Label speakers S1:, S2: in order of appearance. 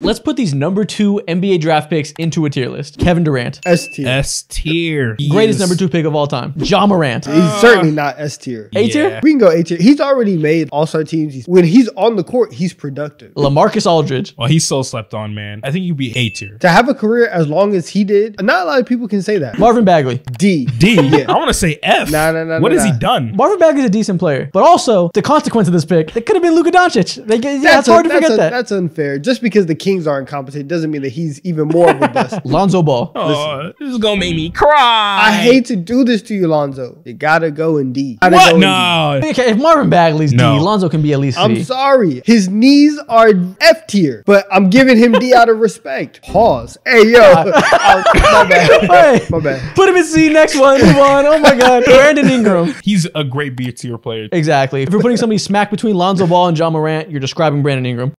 S1: Let's put these number two NBA draft picks into a tier list. Kevin Durant,
S2: S tier.
S3: S tier.
S1: Greatest
S3: is-
S1: number two pick of all time. Ja Morant,
S2: He's certainly not S tier.
S1: A tier.
S3: Yeah.
S2: We can go A tier. He's already made All Star teams. He's, when he's on the court, he's productive.
S1: Lamarcus Aldridge,
S3: Well, he's so slept on, man. I think you'd be A tier.
S2: To have a career as long as he did, not a lot of people can say that.
S1: Marvin Bagley.
S2: D.
S3: D.
S2: Yeah.
S3: I want to say F.
S2: Nah, nah, nah,
S3: What
S2: nah,
S3: has he done?
S1: Marvin Bagley's a decent player, but also the consequence of this pick, it could have been Luka Doncic. They, yeah, it's
S2: a-
S1: hard to
S2: that's
S1: forget
S2: a-
S1: that.
S2: That's unfair. Just because the Kings are incompetent doesn't mean that he's even more of a bust.
S1: Lonzo Ball.
S3: Oh, this is gonna make me cry.
S2: I hate to do this to you, Lonzo. You gotta go in D. Gotta
S3: What?
S2: go in D.
S3: No.
S1: Okay, if Marvin Bagley's
S3: No.
S1: D, Lonzo can be at least
S2: I'm
S1: C.
S2: sorry. His knees are F tier, but I'm giving him D out of respect. Pause. Hey, yo. Oh, my bad.
S1: Hey,
S2: My bad.
S1: put him in C. Next one. Move on. Oh my God. Brandon Ingram.
S3: He's a great B tier player.
S1: Exactly. If you're putting somebody smack between Lonzo Ball and Ja Morant, you're describing Brandon Ingram.